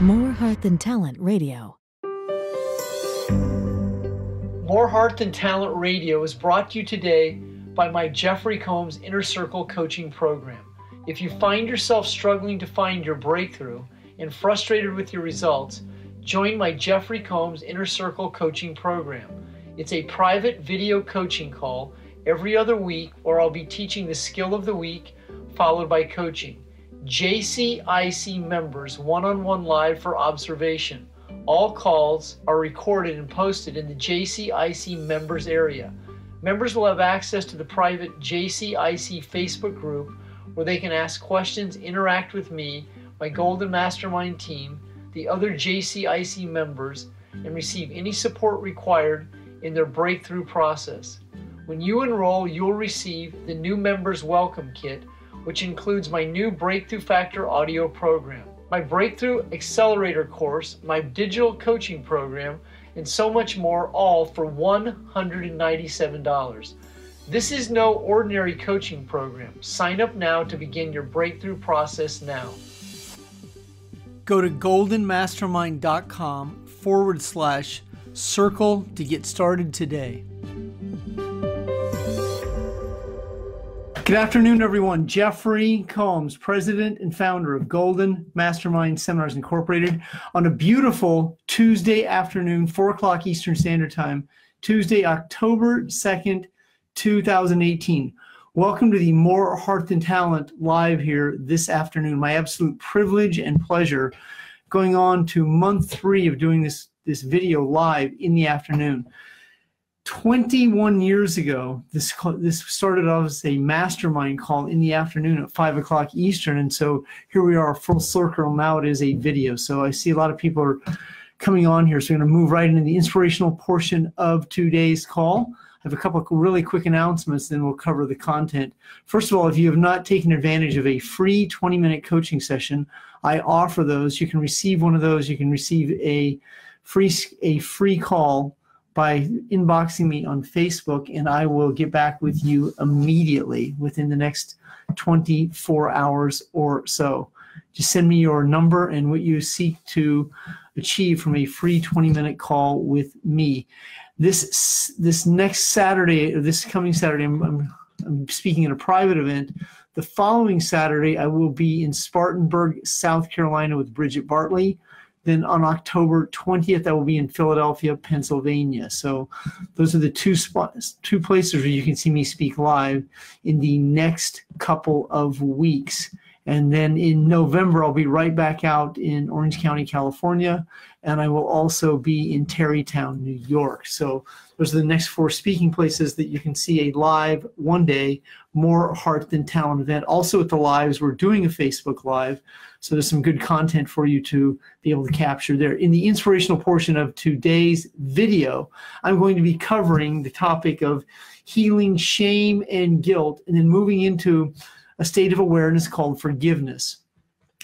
More Heart Than Talent Radio. More Heart Than Talent Radio is brought to you today by my Jeffery Combs Inner Circle Coaching Program. If you find yourself struggling to find your breakthrough and frustrated with your results, join my Jeffery Combs Inner Circle Coaching Program. It's a private video coaching call every other week where I'll be teaching the skill of the week followed by coaching. JCIC members one on one live for observation. All calls are recorded and posted in the JCIC members area. Members will have access to the private JCIC Facebook group where they can ask questions, interact with me, my Golden Mastermind team, the other JCIC members, and receive any support required in their breakthrough process. When you enroll, you'll receive the new Members Welcome Kit which includes my new Breakthrough Factor audio program, my Breakthrough Accelerator course, my digital coaching program, and so much more, all for $197. This is no ordinary coaching program. Sign up now to begin your breakthrough process now. Go to goldenmastermind.com forward slash circle to get started today. Good afternoon, everyone. Jeffery Combs, president and founder of Golden Mastermind Seminars Incorporated, on a beautiful Tuesday afternoon, 4 o'clock Eastern Standard Time, Tuesday, October 2nd, 2018. Welcome to the More Heart Than Talent live here this afternoon. My absolute privilege and pleasure going on to month three of doing this, this video live in the afternoon. 21 years ago, this this started off as a mastermind call in the afternoon at five o'clock Eastern, and so here we are, full circle. Now it is a video. So I see a lot of people are coming on here. So we're going to move right into the inspirational portion of today's call. I have a couple of really quick announcements, then we'll cover the content. First of all, if you have not taken advantage of a free 20-minute coaching session, I offer those. You can receive one of those. You can receive a free a free call by inboxing me on Facebook, and I will get back with you immediately within the next 24 hours or so. Just send me your number and what you seek to achieve from a free 20 minute call with me. This this next Saturday, this coming Saturday, I'm, I'm, I'm speaking at a private event. The following Saturday, I will be in Spartanburg, South Carolina with Bridget Bartley. Then on October 20th, I will be in Philadelphia, Pennsylvania. So those are the two spots, two places where you can see me speak live in the next couple of weeks. And then in November, I'll be right back out in Orange County, California, and I will also be in Tarrytown, New York. So those are the next four speaking places that you can see a live one day, more heart than talent event. Also at the lives, we're doing a Facebook Live. So there's some good content for you to be able to capture there. In the inspirational portion of today's video, I'm going to be covering the topic of healing shame and guilt and then moving into a state of awareness called forgiveness.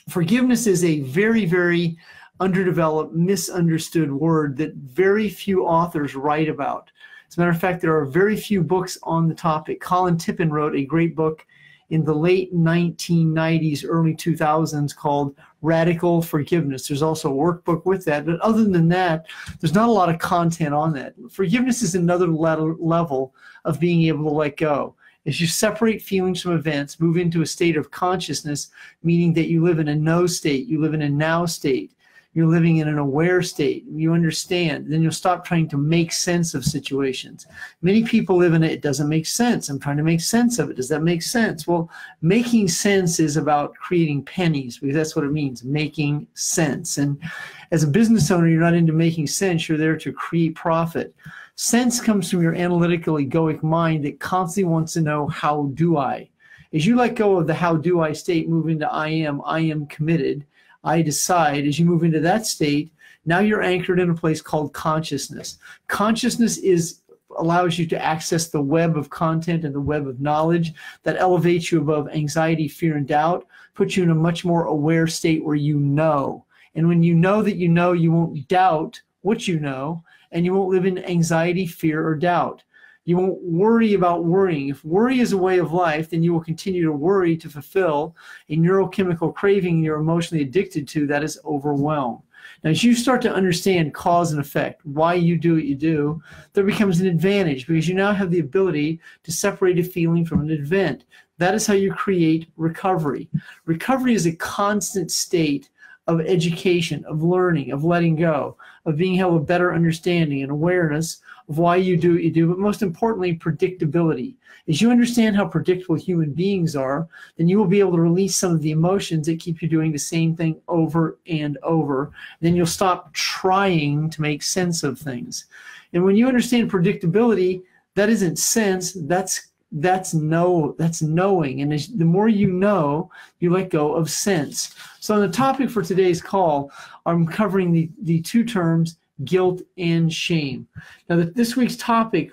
Forgiveness is a very, very underdeveloped, misunderstood word that very few authors write about. As a matter of fact, there are very few books on the topic. Colin Tipping wrote a great book in the late 1990s, early 2000s called Radical Forgiveness. There's also a workbook with that. But other than that, there's not a lot of content on that. Forgiveness is another level of being able to let go. As you separate feelings from events, move into a state of consciousness, meaning that you live in a no state, you live in a now state you're living in an aware state. You understand. Then you'll stop trying to make sense of situations. Many people live in it. It doesn't make sense. I'm trying to make sense of it. Does that make sense? Well, making sense is about creating pennies because that's what it means, making sense. And as a business owner, you're not into making sense. You're there to create profit. Sense comes from your analytical egoic mind that constantly wants to know, how do I? As you let go of the how do I state, move into I am, I am committed I decide, as you move into that state, now you're anchored in a place called consciousness. Consciousness is allows you to access the web of content and the web of knowledge that elevates you above anxiety, fear, and doubt, puts you in a much more aware state where you know. And when you know that you know, you won't doubt what you know, and you won't live in anxiety, fear, or doubt. You won't worry about worrying. If worry is a way of life, then you will continue to worry to fulfill a neurochemical craving you're emotionally addicted to that is overwhelm. Now, as you start to understand cause and effect, why you do what you do, there becomes an advantage because you now have the ability to separate a feeling from an event. That is how you create recovery. Recovery is a constant state of education, of learning, of letting go, of being able to better understanding and awareness of why you do what you do, but most importantly, predictability. As you understand how predictable human beings are, then you will be able to release some of the emotions that keep you doing the same thing over and over. Then you'll stop trying to make sense of things. And when you understand predictability, that isn't sense, that's that's know that's knowing. And the more you know you let go of sense. So on the topic for today's call i'm covering the, the two terms guilt and shame. Now the, this week's topic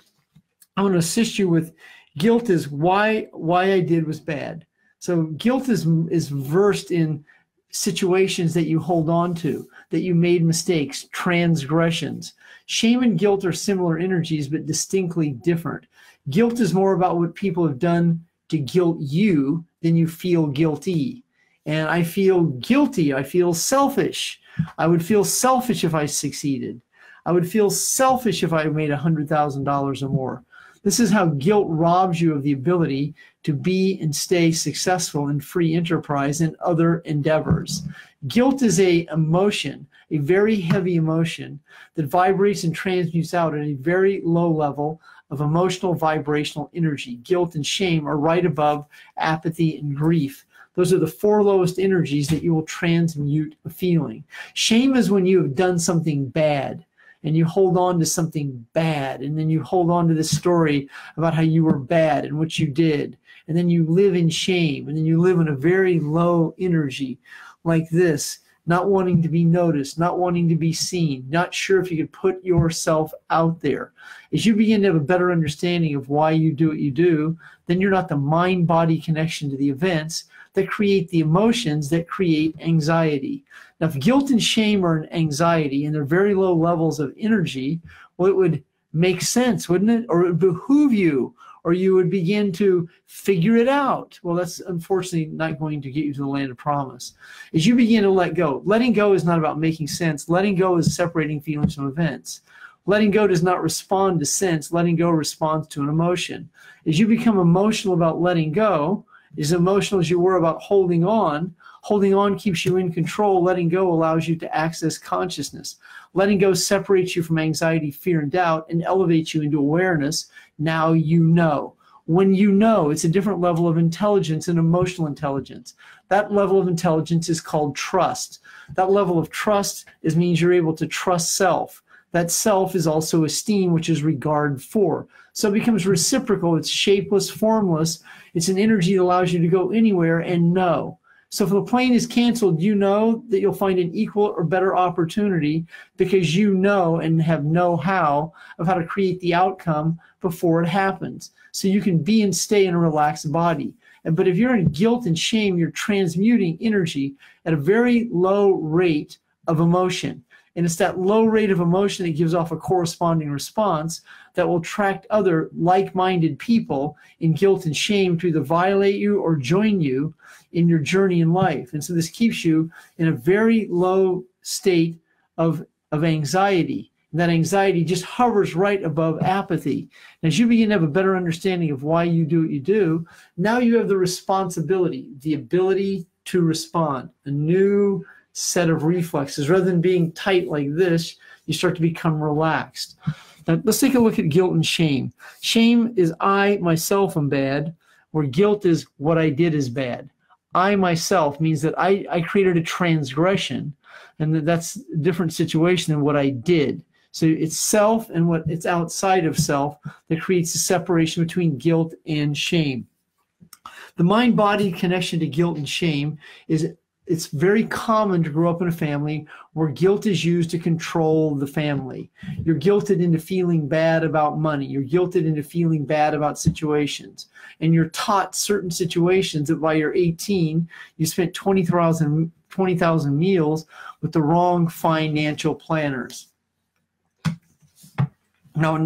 i want to assist you with guilt is why why i did was bad. So guilt is is versed in situations that you hold on to that you made mistakes transgressions. Shame and guilt are similar energies but distinctly different Guilt is more about what people have done to guilt you than you feel guilty. And I feel guilty. I feel selfish. I would feel selfish if I succeeded. I would feel selfish if I made $100,000 or more. This is how guilt robs you of the ability to be and stay successful in free enterprise and other endeavors. Guilt is a emotion, a very heavy emotion that vibrates and transmutes out at a very low level of emotional vibrational energy. Guilt and shame are right above apathy and grief. Those are the four lowest energies that you will transmute a feeling. Shame is when you have done something bad and you hold on to something bad and then you hold on to this story about how you were bad and what you did and then you live in shame and then you live in a very low energy like this not wanting to be noticed, not wanting to be seen, not sure if you could put yourself out there. As you begin to have a better understanding of why you do what you do, then you're not the mind body connection to the events that create the emotions that create anxiety. Now, if guilt and shame are an anxiety and they're very low levels of energy, well, it would make sense, wouldn't it? Or it would behoove you or you would begin to figure it out. Well, that's unfortunately not going to get you to the land of promise. As you begin to let go, letting go is not about making sense. Letting go is separating feelings from events. Letting go does not respond to sense. Letting go responds to an emotion. As you become emotional about letting go, as emotional as you were about holding on, holding on keeps you in control. Letting go allows you to access consciousness. Letting go separates you from anxiety, fear, and doubt and elevates you into awareness now you know. When you know, it's a different level of intelligence and emotional intelligence. That level of intelligence is called trust. That level of trust is means you're able to trust self. That self is also esteem, which is regard for. So it becomes reciprocal. It's shapeless, formless. It's an energy that allows you to go anywhere and know. So if the plane is canceled, you know that you'll find an equal or better opportunity because you know and have know-how of how to create the outcome before it happens. So you can be and stay in a relaxed body. But if you're in guilt and shame, you're transmuting energy at a very low rate of emotion. And it's that low rate of emotion that gives off a corresponding response that will attract other like minded people in guilt and shame to either violate you or join you in your journey in life. And so this keeps you in a very low state of, of anxiety. And that anxiety just hovers right above apathy. And as you begin to have a better understanding of why you do what you do, now you have the responsibility, the ability to respond, a new set of reflexes. Rather than being tight like this, you start to become relaxed. Now, let's take a look at guilt and shame. Shame is I myself am bad, where guilt is what I did is bad. I myself means that I, I created a transgression, and that that's a different situation than what I did. So it's self and what it's outside of self that creates the separation between guilt and shame. The mind body connection to guilt and shame is it's very common to grow up in a family where guilt is used to control the family. You're guilted into feeling bad about money. You're guilted into feeling bad about situations. And you're taught certain situations that by you're 18, you spent 20,000 20, meals with the wrong financial planners. Now,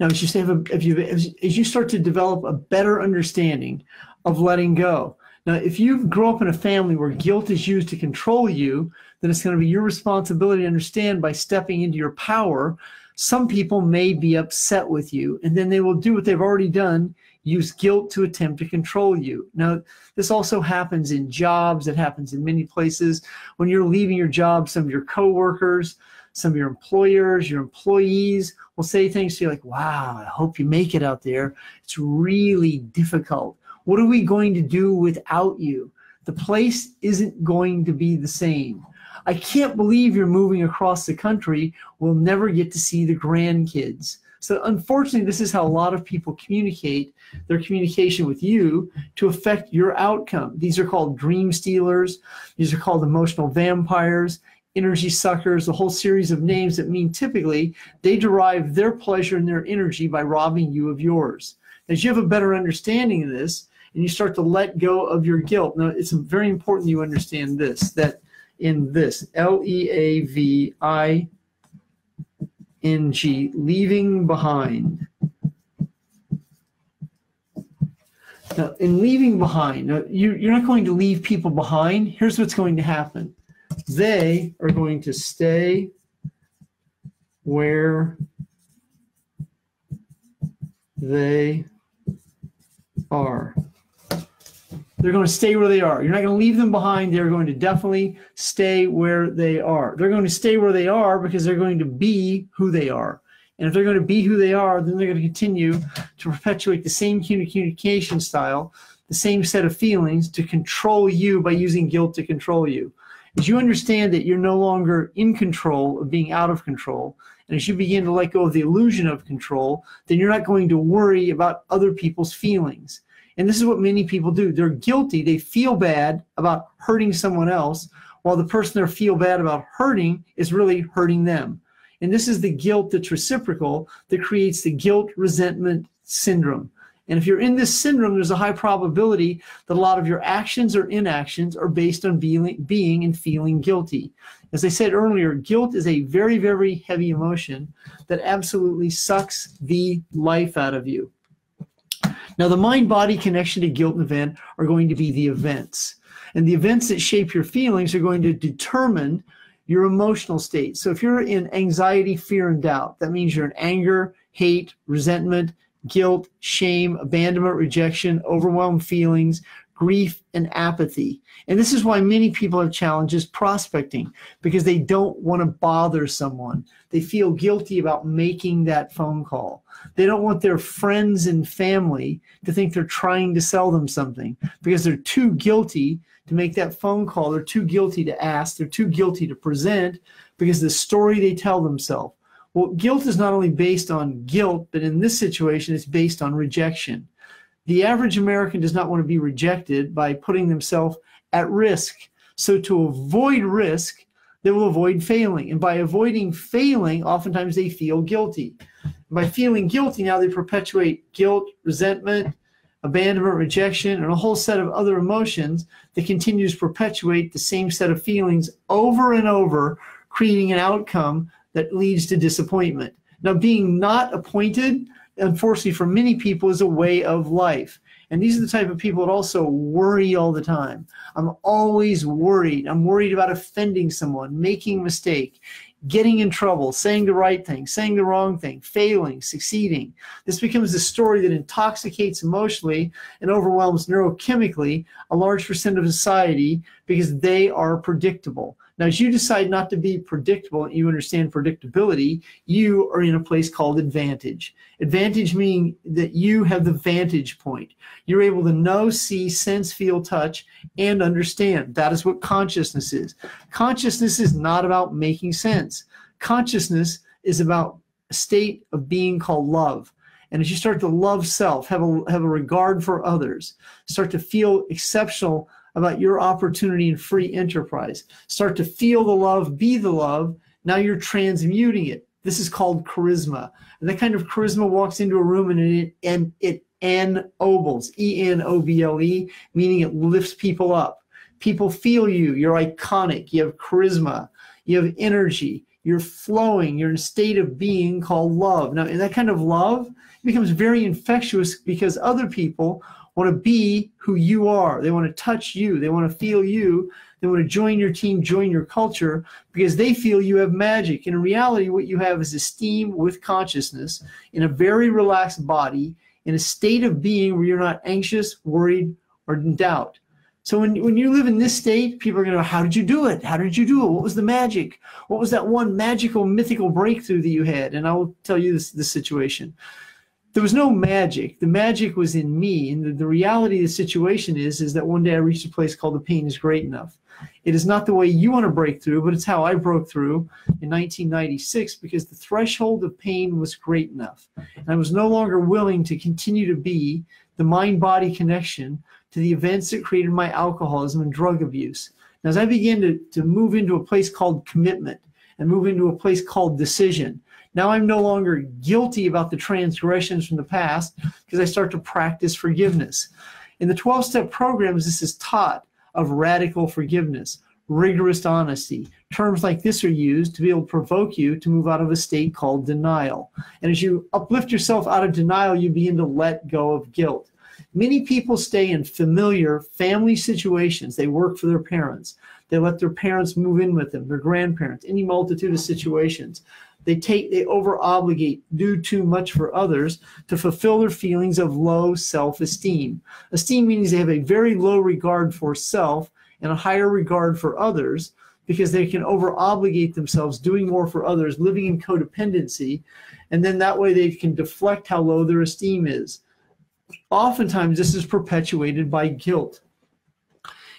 now as you if you as you start to develop a better understanding of letting go. Now, if you grow up in a family where guilt is used to control you, then it's going to be your responsibility to understand by stepping into your power. Some people may be upset with you, and then they will do what they've already done use guilt to attempt to control you. Now, this also happens in jobs, it happens in many places. When you're leaving your job, some of your coworkers, some of your employers, your employees will say things to you like, wow, I hope you make it out there. It's really difficult. What are we going to do without you? The place isn't going to be the same. I can't believe you're moving across the country. We'll never get to see the grandkids. So unfortunately, this is how a lot of people communicate their communication with you to affect your outcome. These are called dream stealers. These are called emotional vampires, energy suckers, a whole series of names that mean typically they derive their pleasure and their energy by robbing you of yours. As you have a better understanding of this, and you start to let go of your guilt. Now, it's very important you understand this that in this L E A V I N G, leaving behind. Now, in leaving behind, you, you're not going to leave people behind. Here's what's going to happen they are going to stay where they are. They're going to stay where they are. You're not going to leave them behind. They're going to definitely stay where they are. They're going to stay where they are because they're going to be who they are. And if they're going to be who they are, then they're going to continue to perpetuate the same communication style, the same set of feelings to control you by using guilt to control you. As you understand that you're no longer in control of being out of control, and as you begin to let go of the illusion of control, then you're not going to worry about other people's feelings. And this is what many people do. They're guilty. They feel bad about hurting someone else, while the person they feel bad about hurting is really hurting them. And this is the guilt that's reciprocal that creates the guilt resentment syndrome. And if you're in this syndrome, there's a high probability that a lot of your actions or inactions are based on being, being and feeling guilty. As I said earlier, guilt is a very, very heavy emotion that absolutely sucks the life out of you. Now, the mind body connection to guilt and event are going to be the events. And the events that shape your feelings are going to determine your emotional state. So if you're in anxiety, fear, and doubt, that means you're in anger, hate, resentment, guilt, shame, abandonment, rejection, overwhelmed feelings, grief, and apathy. And this is why many people have challenges prospecting because they don't want to bother someone. They feel guilty about making that phone call. They don't want their friends and family to think they're trying to sell them something because they're too guilty to make that phone call. They're too guilty to ask. They're too guilty to present because the story they tell themselves. Well, guilt is not only based on guilt, but in this situation, it's based on rejection. The average American does not want to be rejected by putting themselves at risk. So, to avoid risk, they will avoid failing. And by avoiding failing, oftentimes they feel guilty. by feeling guilty, now they perpetuate guilt, resentment, abandonment, rejection, and a whole set of other emotions that continues to perpetuate the same set of feelings over and over, creating an outcome that leads to disappointment. Now, being not appointed unfortunately for many people is a way of life. And these are the type of people that also worry all the time. I'm always worried. I'm worried about offending someone making a mistake getting in trouble saying the right thing saying the wrong thing failing succeeding. This becomes a story that intoxicates emotionally and overwhelms neurochemically a large percent of society because they are predictable now, as you decide not to be predictable and you understand predictability, you are in a place called advantage. Advantage meaning that you have the vantage point. You're able to know, see, sense, feel, touch, and understand. That is what consciousness is. Consciousness is not about making sense. Consciousness is about a state of being called love. And as you start to love self, have a, have a regard for others, start to feel exceptional about your opportunity in free enterprise. Start to feel the love, be the love. Now you're transmuting it. This is called charisma. And that kind of charisma walks into a room and it, and it ennobles, E N O B L E, meaning it lifts people up. People feel you. You're iconic. You have charisma. You have energy. You're flowing. You're in a state of being called love. Now, in that kind of love becomes very infectious because other people want to be who you are. They want to touch you. They want to feel you. They want to join your team, join your culture because they feel you have magic. And in reality, what you have is esteem with consciousness in a very relaxed body, in a state of being where you're not anxious, worried, or in doubt. So when, when you live in this state, people are going to go, how did you do it? How did you do it? What was the magic? What was that one magical, mythical breakthrough that you had? And I will tell you this, this situation there was no magic. The magic was in me. And the, the, reality of the situation is, is that one day I reached a place called the pain is great enough. It is not the way you want to break through, but it's how I broke through in 1996 because the threshold of pain was great enough. And I was no longer willing to continue to be the mind body connection to the events that created my alcoholism and drug abuse. Now, as I began to, to move into a place called commitment and move into a place called decision, now I'm no longer guilty about the transgressions from the past because I start to practice forgiveness. In the 12 step programs, this is taught of radical forgiveness, rigorous honesty. Terms like this are used to be able to provoke you to move out of a state called denial. And as you uplift yourself out of denial, you begin to let go of guilt. Many people stay in familiar family situations. They work for their parents. They let their parents move in with them, their grandparents, any multitude of situations. They take, they over obligate, do too much for others to fulfill their feelings of low self esteem. Esteem means they have a very low regard for self and a higher regard for others because they can over obligate themselves, doing more for others, living in codependency. And then that way they can deflect how low their esteem is. Oftentimes, this is perpetuated by guilt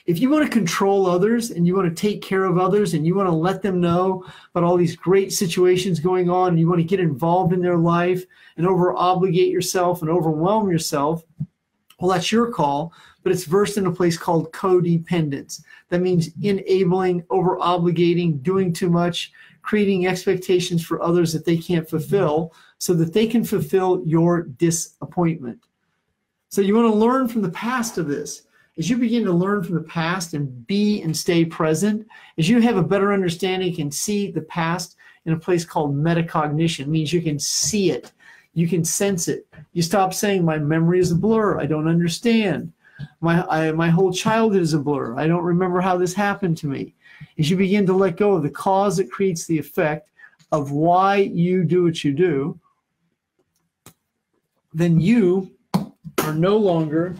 if you want to control others and you want to take care of others and you want to let them know about all these great situations going on and you want to get involved in their life and over obligate yourself and overwhelm yourself, well, that's your call, but it's versed in a place called codependence. That means enabling, over obligating, doing too much, creating expectations for others that they can't fulfill so that they can fulfill your disappointment. So you want to learn from the past of this as you begin to learn from the past and be and stay present, as you have a better understanding, can see the past in a place called metacognition, means you can see it, you can sense it. You stop saying, My memory is a blur, I don't understand. My, I, my whole childhood is a blur, I don't remember how this happened to me. As you begin to let go of the cause that creates the effect of why you do what you do, then you are no longer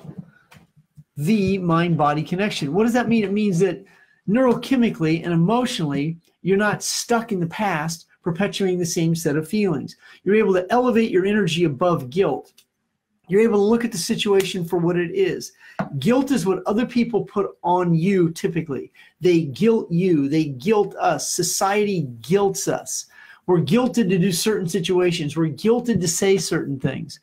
the mind body connection. What does that mean? It means that neurochemically and emotionally, you're not stuck in the past perpetuating the same set of feelings. You're able to elevate your energy above guilt. You're able to look at the situation for what it is. Guilt is what other people put on you typically. They guilt you, they guilt us. Society guilts us. We're guilted to do certain situations, we're guilted to say certain things.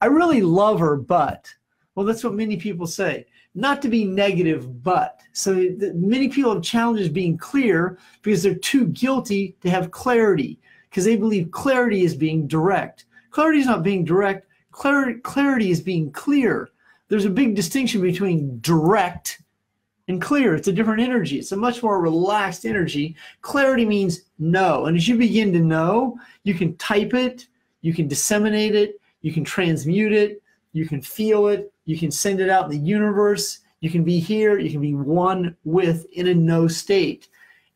I really love her, but well, that's what many people say. Not to be negative, but. So the, many people have challenges being clear because they're too guilty to have clarity because they believe clarity is being direct. Clarity is not being direct. Clarity, clarity is being clear. There's a big distinction between direct and clear. It's a different energy. It's a much more relaxed energy. Clarity means know. And as you begin to know, you can type it, you can disseminate it, you can transmute it, you can feel it, you can send it out in the universe. You can be here. You can be one with in a no state.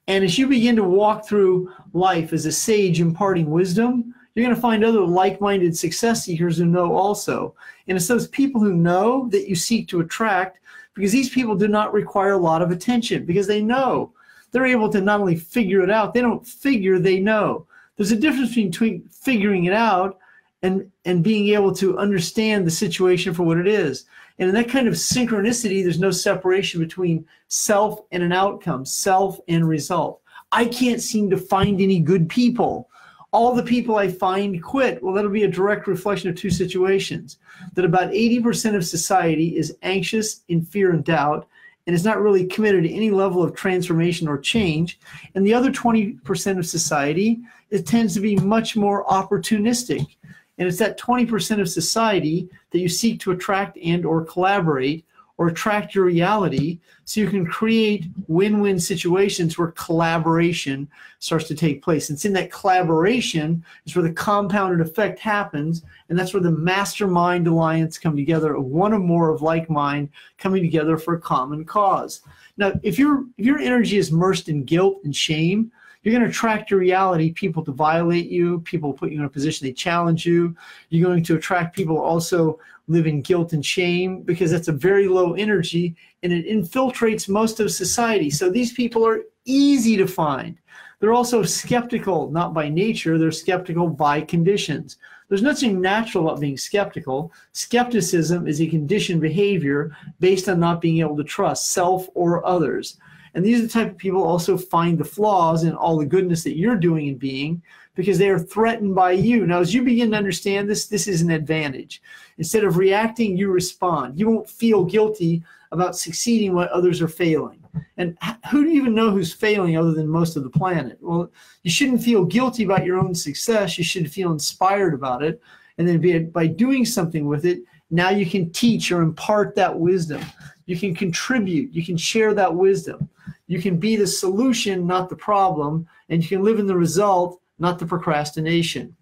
And as you begin to walk through life as a sage imparting wisdom, you're going to find other like minded success seekers who know also. And it's those people who know that you seek to attract because these people do not require a lot of attention because they know. They're able to not only figure it out, they don't figure, they know. There's a difference between figuring it out and and being able to understand the situation for what it is. And in that kind of synchronicity there's no separation between self and an outcome self and result. I can't seem to find any good people. All the people i find quit. Well that'll be a direct reflection of two situations that about 80% of society is anxious in fear and doubt and is not really committed to any level of transformation or change. And the other 20% of society it tends to be much more opportunistic and it's that 20% of society that you seek to attract and or collaborate or attract your reality so you can create win win situations where collaboration starts to take place. And it's in that collaboration is where the compounded effect happens, and that's where the mastermind alliance come together one or more of like mind coming together for a common cause. Now, if your if your energy is immersed in guilt and shame, you're going to attract your reality people to violate you, people put you in a position they challenge you. You're going to attract people also live in guilt and shame because that's a very low energy and it infiltrates most of society. So these people are easy to find. They're also skeptical, not by nature, they're skeptical by conditions. There's nothing natural about being skeptical. Skepticism is a conditioned behavior based on not being able to trust self or others. And these are the type of people also find the flaws in all the goodness that you're doing and being because they are threatened by you. Now, as you begin to understand this, this is an advantage. Instead of reacting, you respond. You won't feel guilty about succeeding when others are failing. And who do you even know who's failing other than most of the planet? Well, you shouldn't feel guilty about your own success. You should feel inspired about it. And then be, by doing something with it, now you can teach or impart that wisdom. You can contribute. You can share that wisdom. You can be the solution, not the problem. And you can live in the result, not the procrastination.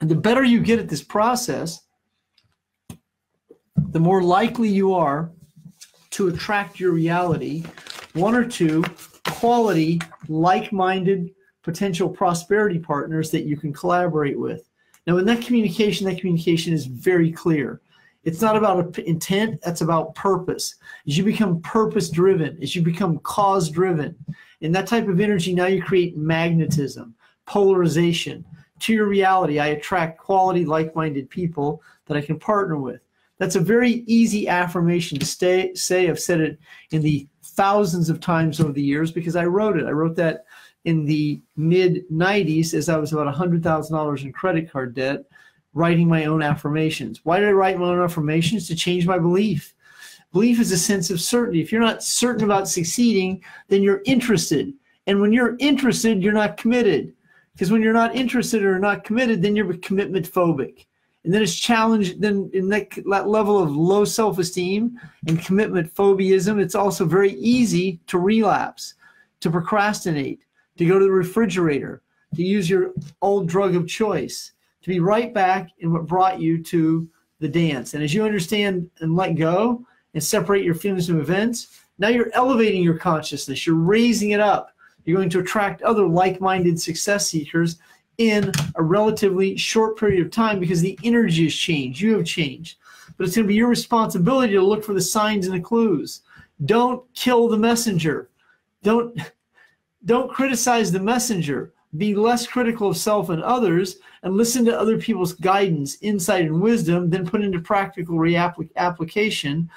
And the better you get at this process, the more likely you are to attract your reality one or two quality, like minded potential prosperity partners that you can collaborate with. Now, in that communication, that communication is very clear. It's not about intent, that's about purpose. As you become purpose driven, as you become cause driven, in that type of energy, now you create magnetism, polarization. To your reality, I attract quality, like minded people that I can partner with. That's a very easy affirmation to stay, say. I've said it in the thousands of times over the years because I wrote it. I wrote that in the mid 90s as I was about $100,000 in credit card debt, writing my own affirmations. Why did I write my own affirmations? To change my belief. Belief is a sense of certainty. If you're not certain about succeeding, then you're interested. And when you're interested, you're not committed. Because when you're not interested or not committed, then you're commitment phobic and then it's challenged then in that, that level of low self-esteem and commitment phobiaism it's also very easy to relapse to procrastinate to go to the refrigerator to use your old drug of choice to be right back in what brought you to the dance and as you understand and let go and separate your feelings from events now you're elevating your consciousness you're raising it up you're going to attract other like-minded success seekers in a relatively short period of time because the energy has changed. You have changed. But it's going to be your responsibility to look for the signs and the clues. Don't kill the messenger. Don't don't criticize the messenger. Be less critical of self and others and listen to other people's guidance, insight, and wisdom, then put into practical reapplication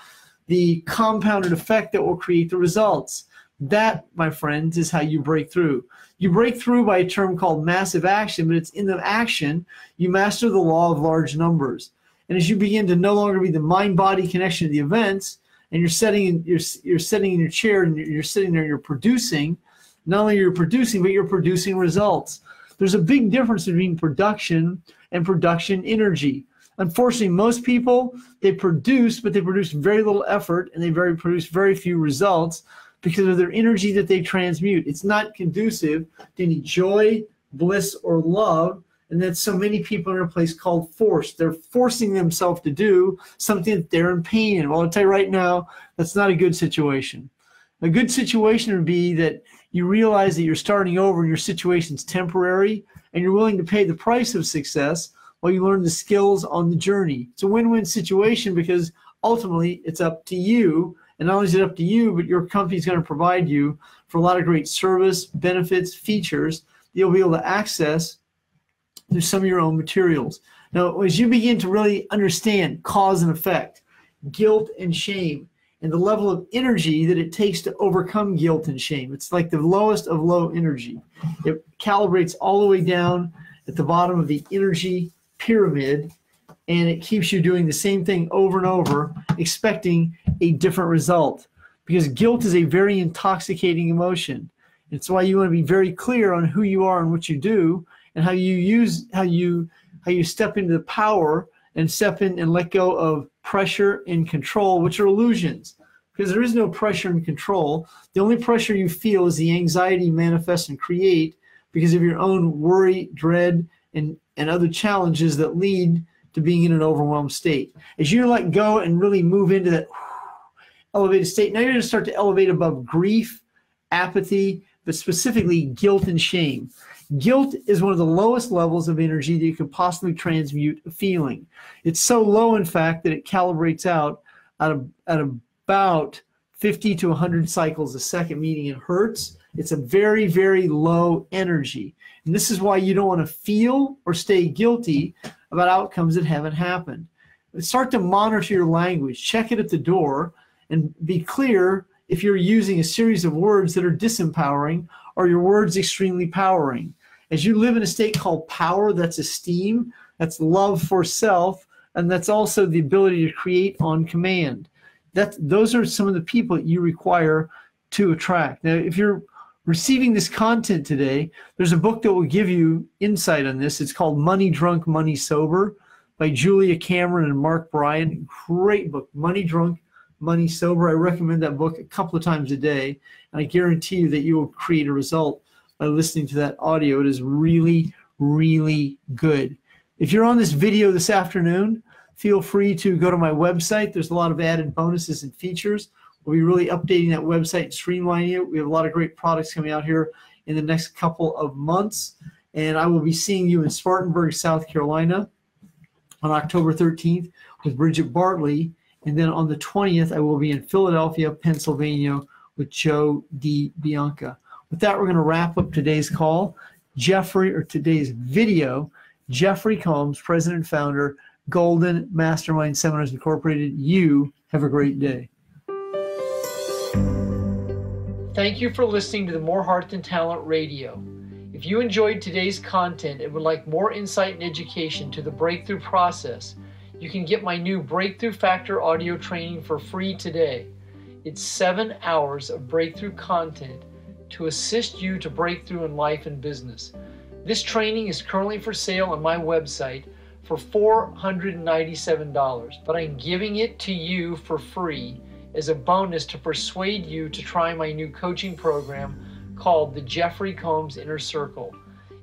the compounded effect that will create the results. That, my friends, is how you break through. You break through by a term called massive action, but it's in the action you master the law of large numbers. And as you begin to no longer be the mind-body connection of the events, and you're setting in, you're, you're sitting in your chair and you're, you're sitting there, you're producing. Not only you're producing, but you're producing results. There's a big difference between production and production energy. Unfortunately, most people they produce, but they produce very little effort and they very produce very few results because of their energy that they transmute. It's not conducive to any joy, bliss, or love. And that so many people are in a place called force. They're forcing themselves to do something that they're in pain in. Well, I'll tell you right now, that's not a good situation. A good situation would be that you realize that you're starting over and your situation's temporary and you're willing to pay the price of success while you learn the skills on the journey. It's a win-win situation because ultimately it's up to you and not only is it up to you, but your company is going to provide you for a lot of great service, benefits, features that you'll be able to access through some of your own materials. Now, as you begin to really understand cause and effect, guilt and shame, and the level of energy that it takes to overcome guilt and shame, it's like the lowest of low energy. It calibrates all the way down at the bottom of the energy pyramid and it keeps you doing the same thing over and over, expecting a different result. Because guilt is a very intoxicating emotion. It's why you want to be very clear on who you are and what you do, and how you use how you how you step into the power and step in and let go of pressure, and control, which are illusions because there is no pressure and control. The only pressure you feel is the anxiety you manifest and create because of your own worry, dread, and, and other challenges that lead to being in an overwhelmed state. As you let go and really move into that elevated state, now you're going to start to elevate above grief, apathy, but specifically guilt and shame. Guilt is one of the lowest levels of energy that you can possibly transmute a feeling. It's so low, in fact, that it calibrates out at, a, at about 50 to 100 cycles a second, meaning in hertz. It's a very, very low energy. And this is why you don't want to feel or stay guilty about outcomes that haven't happened. Start to monitor your language, check it at the door, and be clear if you're using a series of words that are disempowering or your words extremely powering. As you live in a state called power, that's esteem, that's love for self, and that's also the ability to create on command. That those are some of the people you require to attract. Now, if you're receiving this content today, there's a book that will give you insight on this. It's called Money Drunk, Money Sober by Julia Cameron and Mark Bryan. Great book, Money Drunk, Money Sober. I recommend that book a couple of times a day, and I guarantee you that you will create a result by listening to that audio. It is really, really good. If you're on this video this afternoon, feel free to go to my website. There's a lot of added bonuses and features. We'll be really updating that website and streamlining it. We have a lot of great products coming out here in the next couple of months. And I will be seeing you in Spartanburg, South Carolina on October 13th with Bridget Bartley. And then on the 20th, I will be in Philadelphia, Pennsylvania with Joe DiBianca. With that, we're going to wrap up today's call. Jeffery, or today's video, Jeffery Combs, president and founder, Golden Mastermind Seminars Incorporated. You have a great day. Thank you for listening to the More Heart Than Talent Radio. If you enjoyed today's content and would like more insight and education to the breakthrough process, you can get my new Breakthrough Factor audio training for free today. It's seven hours of breakthrough content to assist you to break through in life and business. This training is currently for sale on my website for $497, but I'm giving it to you for free as a bonus to persuade you to try my new coaching program called the Jeffery Combs Inner Circle.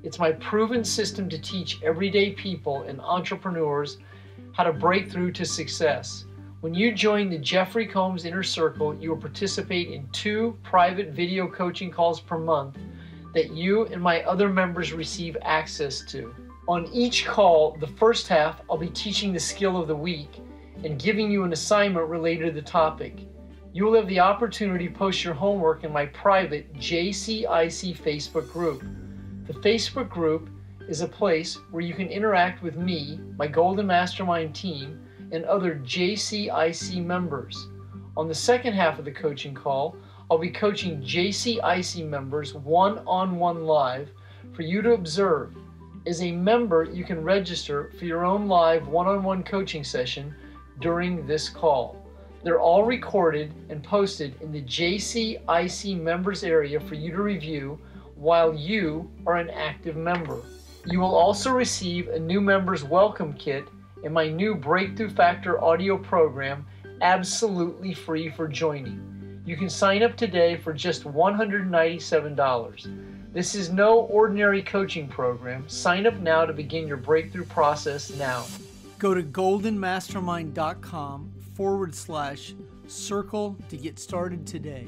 It's my proven system to teach everyday people and entrepreneurs how to break through to success. When you join the Jeffery Combs Inner Circle, you will participate in two private video coaching calls per month that you and my other members receive access to. On each call, the first half, I'll be teaching the skill of the week and giving you an assignment related to the topic. You will have the opportunity to post your homework in my private JCIC Facebook group. The Facebook group is a place where you can interact with me, my Golden Mastermind team, and other JCIC members. On the second half of the coaching call, I'll be coaching JCIC members one on one live for you to observe. As a member, you can register for your own live one on one coaching session during this call. They're all recorded and posted in the JCIC members area for you to review while you are an active member. You will also receive a new members welcome kit and my new Breakthrough Factor audio program absolutely free for joining. You can sign up today for just $197. This is no ordinary coaching program. Sign up now to begin your breakthrough process now. Go to goldenmastermind.com forward slash circle to get started today.